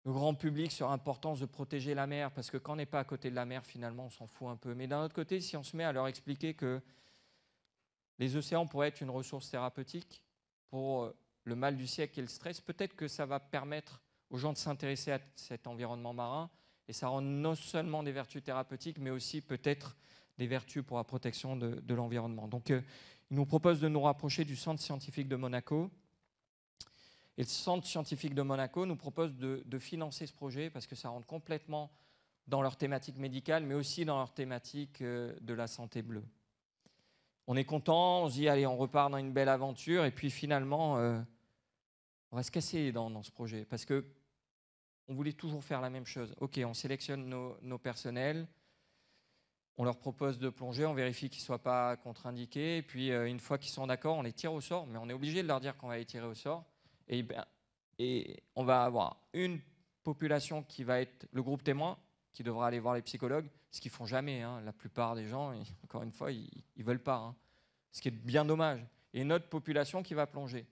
le grand public sur l'importance de protéger la mer, parce que quand on n'est pas à côté de la mer, finalement, on s'en fout un peu. Mais d'un autre côté, si on se met à leur expliquer que les océans pourraient être une ressource thérapeutique pour euh, le mal du siècle et le stress, peut-être que ça va permettre aux gens de s'intéresser à cet environnement marin Et ça rend non seulement des vertus thérapeutiques, mais aussi peut-être des vertus pour la protection de, l'environnement. Donc, euh, il nous propose de nous rapprocher du Centre scientifique de Monaco. Et le Centre scientifique de Monaco nous propose de, financer ce projet parce que ça rentre complètement dans leur thématique médicale, mais aussi dans leur thématique euh, de la santé bleue. On est content, on se dit, allez, on repart dans une belle aventure, et puis finalement, euh, on va se casser dans, dans ce projet, parce que on voulait toujours faire la même chose. Ok, on sélectionne nos, personnels, on leur propose de plonger, on vérifie qu'ils ne soient pas contre-indiqués, et puis euh, une fois qu'ils sont d'accord, on les tire au sort, mais on est obligé de leur dire qu'on va les tirer au sort, et, ben, et on va avoir une population qui va être le groupe témoin, qui devra aller voir les psychologues, ce qu'ils font jamais. Hein. La plupart des gens, encore une fois, ils ne veulent pas. Hein. Ce qui est bien dommage. Et notre population qui va plonger.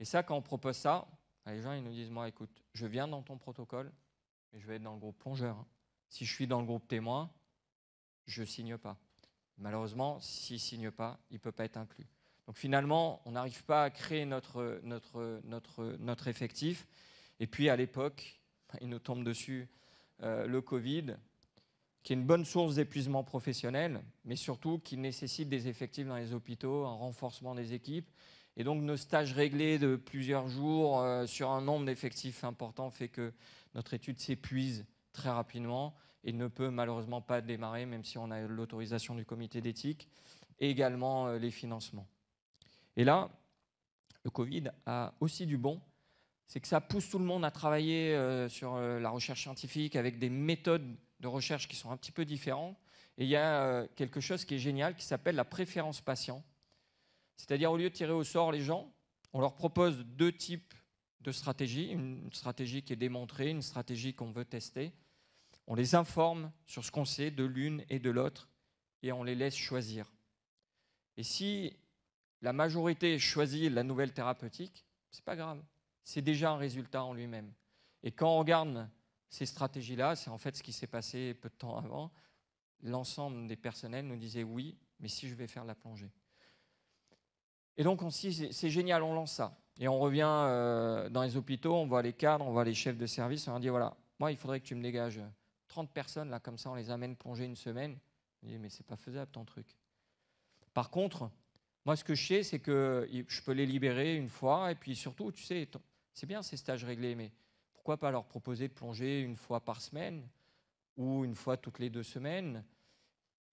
Et ça, quand on propose ça, bah, les gens ils nous disent Moi, écoute, je viens dans ton protocole, mais je vais être dans le groupe plongeur. Hein. Si je suis dans le groupe témoin, je ne signe pas. Malheureusement, s'il ne signe pas, il peut pas être inclus. Donc finalement, on n'arrive pas à créer notre, effectif. Et puis à l'époque, il nous tombe dessus euh, le Covid, qui est une bonne source d'épuisement professionnel, mais surtout qui nécessite des effectifs dans les hôpitaux, un renforcement des équipes. Et donc nos stages réglés de plusieurs jours euh, sur un nombre d'effectifs important fait que notre étude s'épuise très rapidement et ne peut malheureusement pas démarrer, même si on a l'autorisation du comité d'éthique, et également euh, les financements. Et là, le Covid a aussi du bon, c'est que ça pousse tout le monde à travailler euh, sur euh, la recherche scientifique avec des méthodes de recherche qui sont un petit peu différentes. Et il y a euh, quelque chose qui est génial qui s'appelle la préférence patient. C'est-à-dire, au lieu de tirer au sort les gens, on leur propose deux types de stratégies. Une stratégie qui est démontrée, une stratégie qu'on veut tester. On les informe sur ce qu'on sait de l'une et de l'autre et on les laisse choisir. Et si la majorité choisit la nouvelle thérapeutique, c'est pas grave c'est déjà un résultat en lui-même. Et quand on regarde ces stratégies-là, c'est en fait ce qui s'est passé peu de temps avant. L'ensemble des personnels nous disaient oui, mais si je vais faire la plongée. Et donc on c'est génial, on lance ça. Et on revient euh, dans les hôpitaux, on voit les cadres, on voit les chefs de service, on leur dit, voilà, moi il faudrait que tu me dégages 30 personnes, là comme ça on les amène plonger une semaine. On dit, mais c'est pas faisable ton truc. Par contre, moi ce que je sais, c'est que je peux les libérer une fois, et puis surtout, tu sais, c'est bien ces stages réglés, mais pourquoi pas leur proposer de plonger une fois par semaine ou une fois toutes les deux semaines?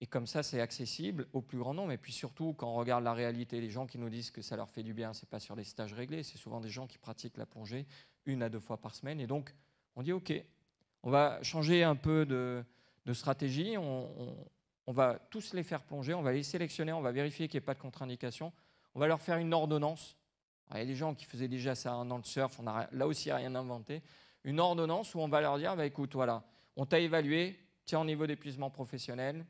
Et comme ça, c'est accessible au plus grand nombre. Et puis surtout, quand on regarde la réalité, les gens qui nous disent que ça leur fait du bien, ce n'est pas sur les stages réglés, c'est souvent des gens qui pratiquent la plongée une à deux fois par semaine. Et donc, on dit OK, on va changer un peu de, stratégie, va tous les faire plonger, on va les sélectionner, on va vérifier qu'il n'y ait pas de contre-indication, on va leur faire une ordonnance il y a des gens qui faisaient déjà ça dans le surf, on n'a là aussi rien inventé. Une ordonnance où on va leur dire bah, écoute, on t'a évalué, tu es en niveau d'épuisement professionnel,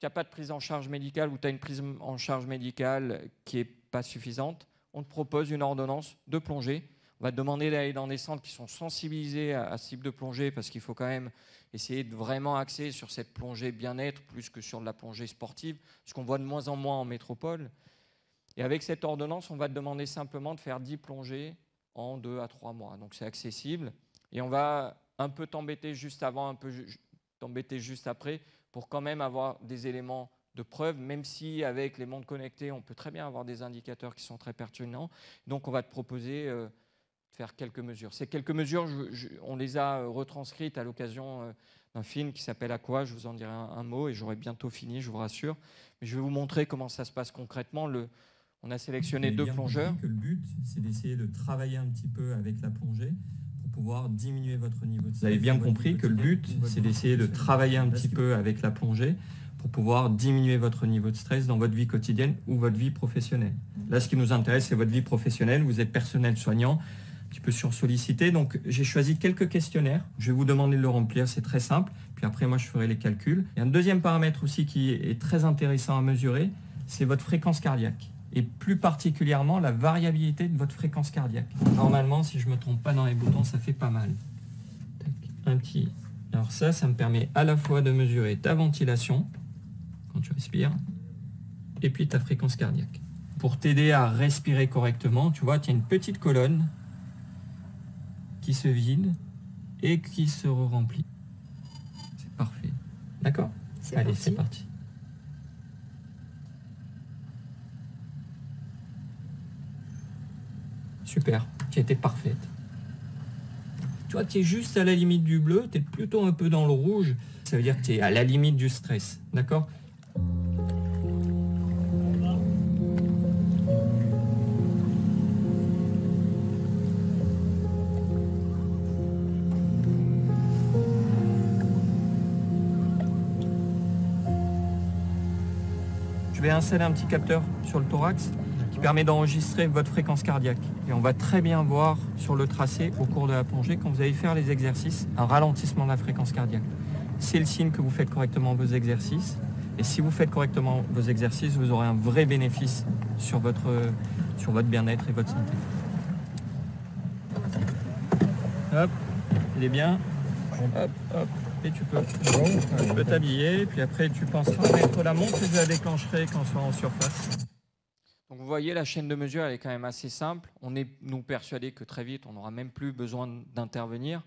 tu n'as pas de prise en charge médicale ou tu as une prise en charge médicale qui n'est pas suffisante, on te propose une ordonnance de plongée. On va demander d'aller dans des centres qui sont sensibilisés à, ce type de plongée parce qu'il faut quand même essayer de vraiment axer sur cette plongée bien-être plus que sur de la plongée sportive, ce qu'on voit de moins en moins en métropole. Et avec cette ordonnance, on va te demander simplement de faire 10 plongées en 2 à 3 mois. Donc c'est accessible. Et on va un peu t'embêter juste avant, un peu t'embêter juste après, pour quand même avoir des éléments de preuve, même si avec les mondes connectés, on peut très bien avoir des indicateurs qui sont très pertinents. Donc on va te proposer euh, faire quelques mesures. Ces quelques mesures, on les a euh, retranscrites à l'occasion euh, d'un film qui s'appelle À quoi? Je vous en dirai un, un mot et j'aurai bientôt fini, je vous rassure. Mais je vais vous montrer comment ça se passe concrètement. Le, on a sélectionné deux plongeurs. Que le but, c'est d'essayer de travailler un petit peu avec la plongée pour pouvoir diminuer votre niveau de stress. Vous avez bien compris que le but, c'est d'essayer de travailler un petit peu avec la plongée pour pouvoir diminuer votre niveau de stress dans votre vie quotidienne ou votre vie professionnelle. Là, ce qui nous intéresse, c'est votre vie professionnelle. Vous êtes personnel soignant, petit peu sursollicité. Donc, j'ai choisi quelques questionnaires. Je vais vous demander de le remplir, c'est très simple. Puis après, moi, je ferai les calculs. A un deuxième paramètre aussi qui est très intéressant à mesurer, c'est votre fréquence cardiaque et plus particulièrement la variabilité de votre fréquence cardiaque. Normalement, si je ne me trompe pas dans les boutons, ça fait pas mal. Un petit. Alors ça, ça me permet à la fois de mesurer ta ventilation quand tu respires et puis ta fréquence cardiaque. Pour t'aider à respirer correctement, tu vois, tu as une petite colonne qui se vide et qui se remplit. C'est parfait. D'accord Allez, c'est parti. Super, qui a été parfaite. Tu vois, tu es juste à la limite du bleu, tu es plutôt un peu dans le rouge. Ça veut dire que tu es à la limite du stress. D'accord? Je vais installer un petit capteur sur le thorax qui permet d'enregistrer votre fréquence cardiaque. Et on va très bien voir sur le tracé au cours de la plongée, quand vous allez faire les exercices, un ralentissement de la fréquence cardiaque. C'est le signe que vous faites correctement vos exercices. Et si vous faites correctement vos exercices, vous aurez un vrai bénéfice sur votre, sur votre bien-être et votre santé. Hop, il est bien. Hop, hop et tu peux, tu peux t'habiller, puis après tu penseras à mettre la montre et je la déclencherai quand on sera en surface. Donc vous voyez, la chaîne de mesure, elle est quand même assez simple. On est, nous, persuadés que très vite, on n'aura même plus besoin d'intervenir.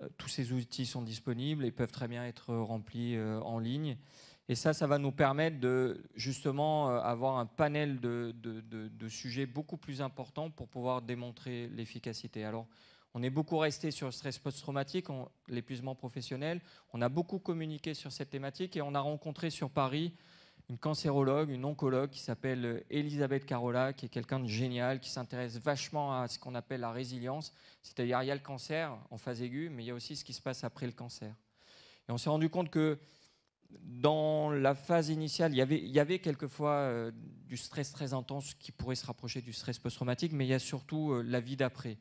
Euh, tous ces outils sont disponibles et peuvent très bien être remplis euh, en ligne. Et ça, ça va nous permettre de justement euh, avoir un panel de, de, de sujets beaucoup plus important pour pouvoir démontrer l'efficacité. Alors, on est beaucoup resté sur le stress post-traumatique, l'épuisement professionnel. On a beaucoup communiqué sur cette thématique et on a rencontré sur Paris une cancérologue, une oncologue qui s'appelle Elisabeth Carola, qui est quelqu'un de génial, qui s'intéresse vachement à ce qu'on appelle la résilience. C'est-à-dire, il y a le cancer en phase aiguë, mais il y a aussi ce qui se passe après le cancer. Et on s'est rendu compte que dans la phase initiale, il y avait, quelquefois euh, du stress très intense qui pourrait se rapprocher du stress post-traumatique, mais il y a surtout euh, la vie d'après.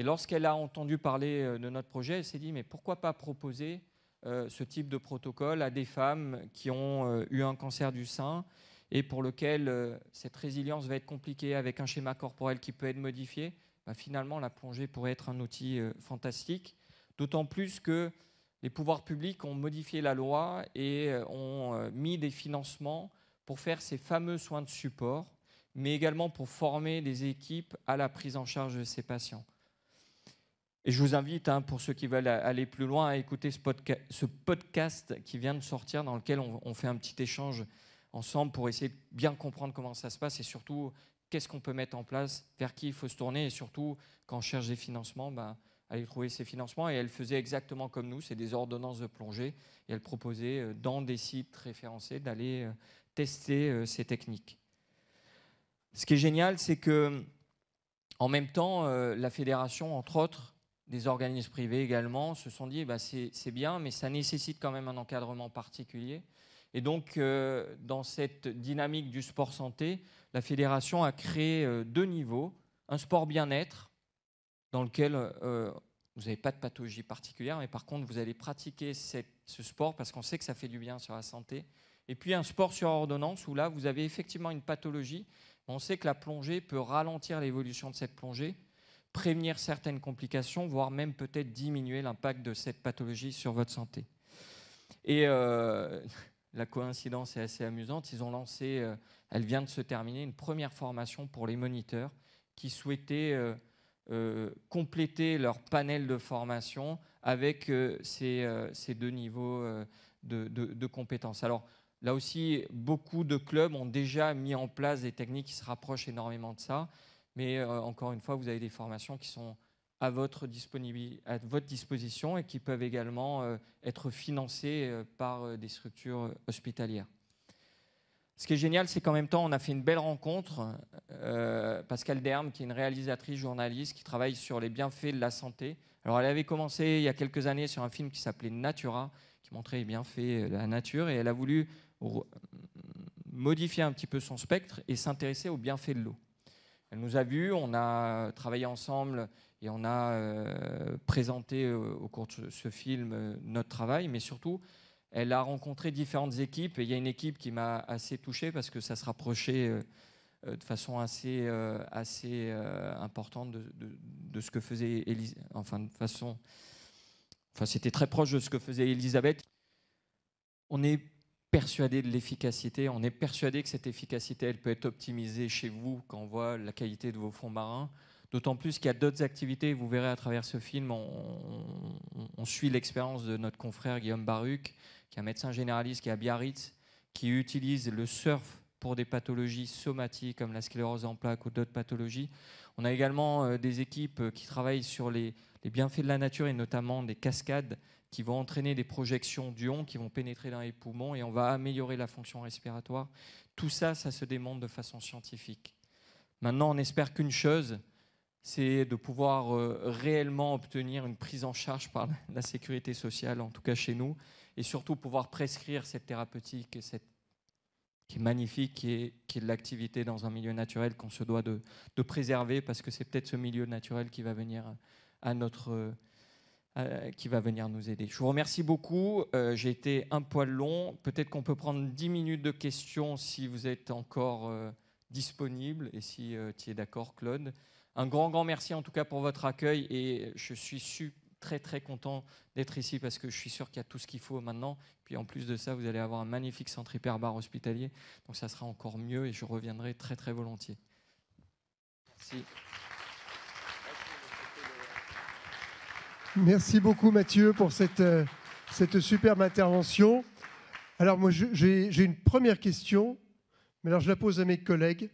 Et lorsqu'elle a entendu parler euh, de notre projet, elle s'est dit, mais pourquoi pas proposer euh, ce type de protocole à des femmes qui ont euh, eu un cancer du sein et pour lequel cette résilience va être compliquée avec un schéma corporel qui peut être modifié, bah, finalement la plongée pourrait être un outil fantastique, d'autant plus que les pouvoirs publics ont modifié la loi et ont mis des financements pour faire ces fameux soins de support, mais également pour former des équipes à la prise en charge de ces patients. Et je vous invite, hein, pour ceux qui veulent aller plus loin, à écouter ce, podcast qui vient de sortir, dans lequel on, fait un petit échange ensemble pour essayer de bien comprendre comment ça se passe et surtout qu'est-ce qu'on peut mettre en place, vers qui il faut se tourner et surtout, quand on cherche des financements, ben, aller trouver ces financements. Et elle faisait exactement comme nous, c'est des ordonnances de plongée. Et elle proposait euh, dans des sites référencés d'aller euh, tester euh, ces techniques. Ce qui est génial, c'est que en même temps, la fédération, entre autres, des organismes privés également se sont dit bah, c'est bien, mais ça nécessite quand même un encadrement particulier. Et donc, euh, dans cette dynamique du sport santé, la fédération a créé euh, deux niveaux. Un sport bien-être, dans lequel euh, vous n'avez pas de pathologie particulière, mais par contre, vous allez pratiquer ce sport parce qu'on sait que ça fait du bien sur la santé. Et puis un sport sur ordonnance, où là, vous avez effectivement une pathologie. On sait que la plongée peut ralentir l'évolution de cette plongée prévenir certaines complications, voire même peut-être diminuer l'impact de cette pathologie sur votre santé. Et euh, la coïncidence est assez amusante. Ils ont lancé, euh, elle vient de se terminer, une première formation pour les moniteurs qui souhaitaient euh, compléter leur panel de formation avec ces, deux niveaux de, de, compétences. Alors, là aussi, beaucoup de clubs ont déjà mis en place des techniques qui se rapprochent énormément de ça. Mais euh, encore une fois, vous avez des formations qui sont à votre, disposition et qui peuvent également euh, être financées euh, par des structures hospitalières. Ce qui est génial, c'est qu'en même temps, on a fait une belle rencontre. Pascal Derme, qui est une réalisatrice journaliste qui travaille sur les bienfaits de la santé. Alors, elle avait commencé il y a quelques années sur un film qui s'appelait Natura, qui montrait les bienfaits de la nature, et elle a voulu modifier un petit peu son spectre et s'intéresser aux bienfaits de l'eau. Elle nous a vus, on a travaillé ensemble et on a euh, présenté euh, au cours de ce film euh, notre travail, mais surtout, elle a rencontré différentes équipes et il y a une équipe qui m'a assez touché parce que ça se rapprochait de façon assez, assez importante de, ce que faisait Elisabeth. Enfin, de façon. Enfin, c'était très proche de ce que faisait Elisabeth. On est persuadé de l'efficacité, on est persuadé que cette efficacité, elle peut être optimisée chez vous quand on voit la qualité de vos fonds marins. D'autant plus qu'il y a d'autres activités, vous verrez à travers ce film, on, suit l'expérience de notre confrère Guillaume Baruc, qui est un médecin généraliste qui est à Biarritz, qui utilise le surf pour des pathologies somatiques comme la sclérose en plaques ou d'autres pathologies. On a également euh, des équipes euh, qui travaillent sur les, bienfaits de la nature et notamment des cascades qui vont entraîner des projections d'ions qui vont pénétrer dans les poumons et on va améliorer la fonction respiratoire. Tout ça, ça se démontre de façon scientifique. Maintenant, on espère qu'une chose, c'est de pouvoir euh, réellement obtenir une prise en charge par la sécurité sociale, en tout cas chez nous, et surtout pouvoir prescrire cette thérapeutique, qui est magnifique, qui est, qui est de l'activité dans un milieu naturel qu'on se doit de préserver parce que c'est peut-être ce milieu naturel qui va venir à notre qui va venir nous aider. Je vous remercie beaucoup. Euh, j'ai été un poil long. Peut-être qu'on peut prendre 10 minutes de questions si vous êtes encore euh, disponible et si euh, tu es d'accord, Claude. Un grand, grand merci en tout cas pour votre accueil et je suis très très content d'être ici parce que je suis sûr qu'il y a tout ce qu'il faut maintenant. Puis en plus de ça, vous allez avoir un magnifique centre hyperbar hospitalier. Donc ça sera encore mieux et je reviendrai très très volontiers. Merci. Merci beaucoup Mathieu pour cette, euh, cette superbe intervention. Alors moi j'ai une première question, mais alors je la pose à mes collègues,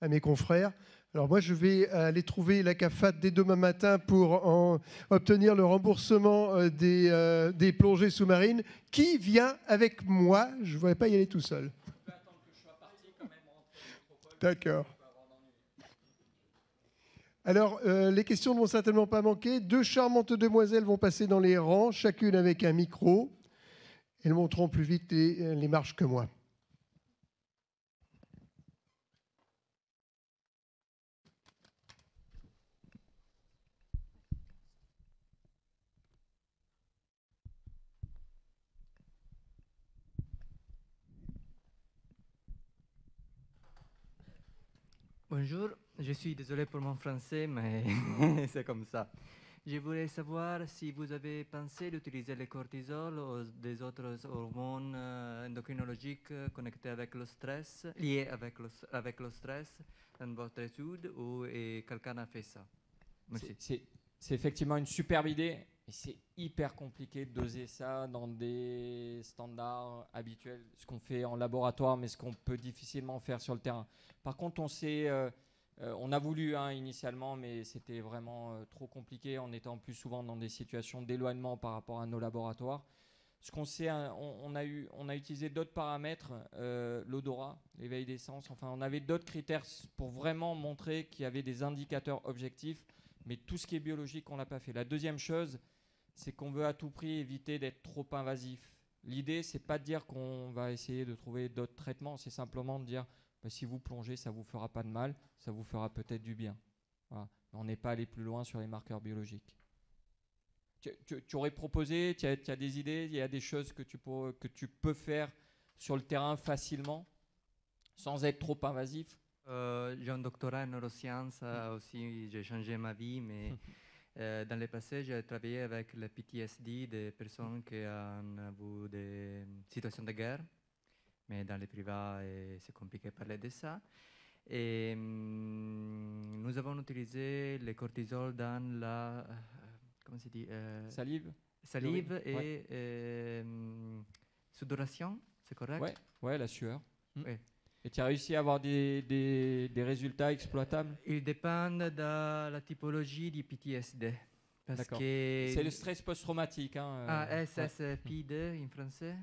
à mes confrères. Alors moi, je vais aller trouver la CAFAT dès demain matin pour en obtenir le remboursement euh, des, euh, des plongées sous-marines. Qui vient avec moi? Je ne voudrais pas y aller tout seul. D'accord. Alors, euh, les questions ne vont certainement pas manquer. Deux charmantes demoiselles vont passer dans les rangs, chacune avec un micro. Elles monteront plus vite les marches que moi. Bonjour, je suis désolé pour mon français, mais c'est comme ça. Je voulais savoir si vous avez pensé d'utiliser le cortisol ou des autres hormones euh, endocrinologiques connectés avec le stress, le, avec le stress dans votre étude ou quelqu'un a fait ça? C'est effectivement une superbe idée et c'est hyper compliqué de doser ça dans des standards habituels, ce qu'on fait en laboratoire, mais ce qu'on peut difficilement faire sur le terrain. Par contre, on sait, euh, euh, on a voulu hein, initialement, mais c'était vraiment euh, trop compliqué en étant plus souvent dans des situations d'éloignement par rapport à nos laboratoires. Ce qu'on sait, hein, on, a utilisé d'autres paramètres, l'odorat, l'éveil d'essence. Enfin, on avait d'autres critères pour vraiment montrer qu'il y avait des indicateurs objectifs, mais tout ce qui est biologique, on l'a pas fait. La deuxième chose, c'est qu'on veut à tout prix éviter d'être trop invasif. L'idée, c'est pas de dire qu'on va essayer de trouver d'autres traitements, c'est simplement de dire si vous plongez, ça ne vous fera pas de mal, ça vous fera peut-être du bien. On n'est pas allé plus loin sur les marqueurs biologiques. Tu, aurais proposé, tu as, des idées, il y a des choses que tu, peux, que tu peux faire sur le terrain facilement, sans être trop invasif? Euh, J'ai un doctorat en neurosciences euh, aussi, j'ai changé ma vie, mais euh, dans le passé, j'ai travaillé avec le PTSD des personnes qui ont eu des situations de guerre mais dans les privés, c'est compliqué de parler de ça. Et mm, nous avons utilisé le cortisol dans la euh, comment se dit euh, salive salive et euh, mm, sudoration, c'est correct? Ouais, ouais, la sueur. Hmm. Et tu as réussi à avoir des, des, des, résultats exploitables? Il dépend de la typologie du PTSD. Parce que c'est le stress post-traumatique. Hein, ah, SSPD en français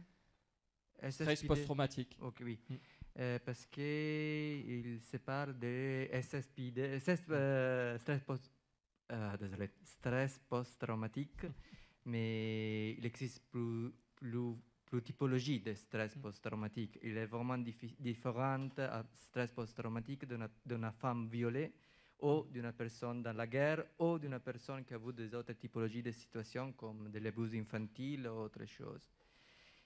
Stress post-traumatique. Ok, oui. Mm. Euh, parce qu'il se parle de SSPD, euh, stress, post, euh, désolé, stress post-traumatique, mm. mais il existe plus, plus, plus typologie de stress mm. post-traumatique. Il est vraiment différent à stress post-traumatique d'une femme violée ou d'une personne dans la guerre ou d'une personne qui a eu des autres typologies de situations comme de l'abus infantile ou autre chose.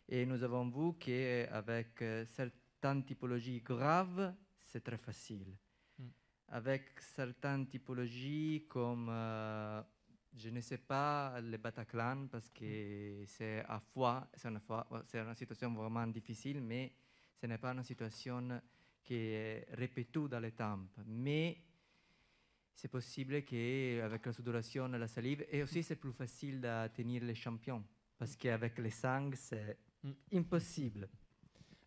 Et nous avons vu qu'avec euh, certaines typologies graves, c'est très facile. Hmm. Avec certaines typologies comme, euh, je ne sais pas, le Bataclan, parce que hmm. c'est à fois, c'est une, une, situation vraiment difficile, mais ce n'est pas une situation qui est répétée dans les temps. Mais c'est possible qu'avec la sudoration et la salive, et aussi c'est plus facile de tenir les champions, parce qu'avec les sangs, c'est. Impossible.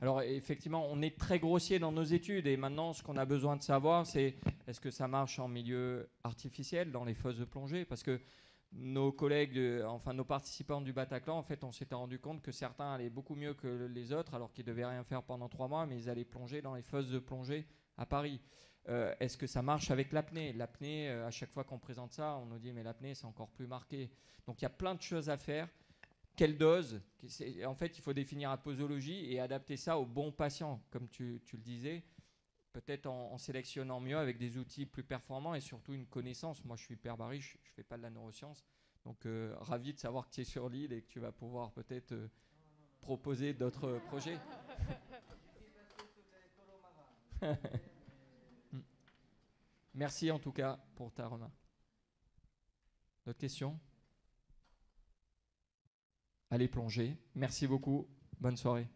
Alors effectivement, on est très grossier dans nos études et maintenant ce qu'on a besoin de savoir, c'est est-ce que ça marche en milieu artificiel, dans les fosses de plongée? Parce que nos collègues, de- enfin nos participants du Bataclan, en fait, on s'était rendu compte que certains allaient beaucoup mieux que les autres, alors qu'ils devaient rien faire pendant trois mois, mais ils allaient plonger dans les fosses de plongée à Paris. Euh, Est-ce que ça marche avec l'apnée? L'apnée, euh, à chaque fois qu'on présente ça, on nous dit mais l'apnée c'est encore plus marqué. Donc il y a plein de choses à faire. Quelle dose En fait, il faut définir la posologie et adapter ça au bon patient, comme tu, tu le disais. Peut-être en, en sélectionnant mieux avec des outils plus performants et surtout une connaissance. Moi, je suis hyper barré, je ne fais pas de la neuroscience. Donc, euh, ravi de savoir que tu es sur l'île et que tu vas pouvoir peut-être euh, proposer d'autres projets. Mm. Merci en tout cas pour ta remarque. D'autres questions? Allez plonger. Merci beaucoup. Bonne soirée.